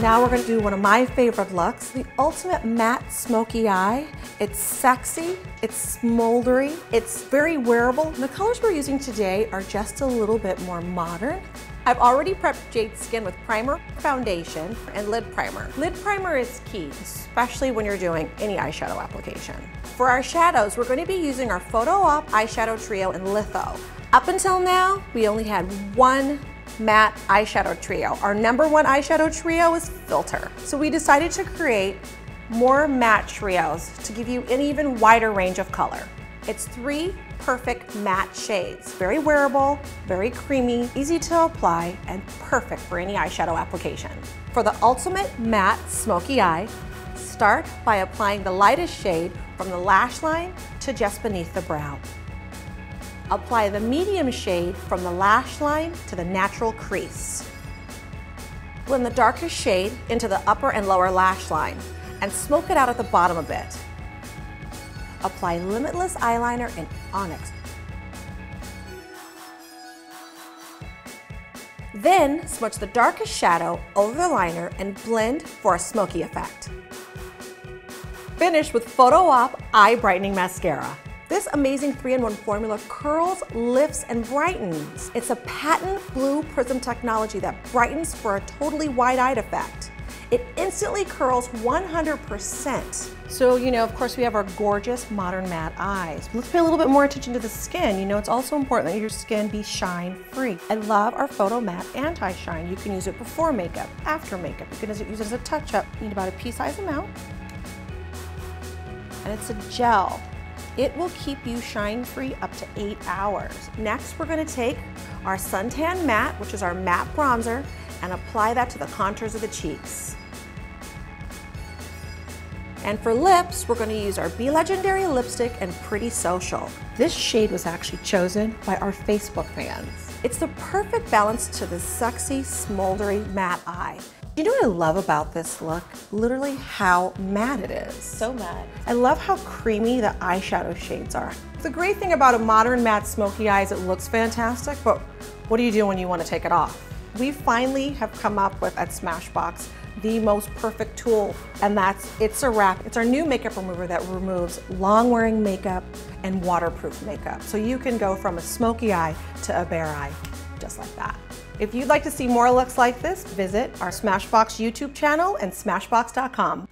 now we're gonna do one of my favorite looks, the ultimate matte smoky eye. It's sexy, it's smoldery, it's very wearable. The colors we're using today are just a little bit more modern. I've already prepped Jade's skin with primer, foundation, and lid primer. Lid primer is key, especially when you're doing any eyeshadow application. For our shadows, we're gonna be using our Photo Op Eyeshadow Trio in Litho. Up until now, we only had one matte eyeshadow trio. Our number one eyeshadow trio is Filter. So we decided to create more matte trios to give you an even wider range of color. It's three perfect matte shades. Very wearable, very creamy, easy to apply, and perfect for any eyeshadow application. For the ultimate matte smoky eye, start by applying the lightest shade from the lash line to just beneath the brow. Apply the medium shade from the lash line to the natural crease. Blend the darkest shade into the upper and lower lash line and smoke it out at the bottom a bit apply Limitless Eyeliner in Onyx. Then smudge the darkest shadow over the liner and blend for a smoky effect. Finish with Photo Op Eye Brightening Mascara. This amazing 3-in-1 formula curls, lifts, and brightens. It's a patent blue prism technology that brightens for a totally wide-eyed effect. It instantly curls 100%. So, you know, of course we have our gorgeous modern matte eyes. Let's pay a little bit more attention to the skin. You know, it's also important that your skin be shine free. I love our Photo Matte Anti-Shine. You can use it before makeup, after makeup. You can use it as a touch-up. You need about a pea-size amount. And it's a gel. It will keep you shine free up to eight hours. Next, we're gonna take our Suntan Matte, which is our matte bronzer, and apply that to the contours of the cheeks. And for lips, we're gonna use our Be Legendary lipstick and Pretty Social. This shade was actually chosen by our Facebook fans. It's the perfect balance to the sexy, smoldery matte eye. You know what I love about this look? Literally how matte it is. So matte. I love how creamy the eyeshadow shades are. The great thing about a modern matte smoky eye is it looks fantastic, but what do you do when you want to take it off? We finally have come up with at Smashbox the most perfect tool, and that's It's a Wrap. It's our new makeup remover that removes long-wearing makeup and waterproof makeup. So you can go from a smoky eye to a bare eye, just like that. If you'd like to see more looks like this, visit our Smashbox YouTube channel and smashbox.com.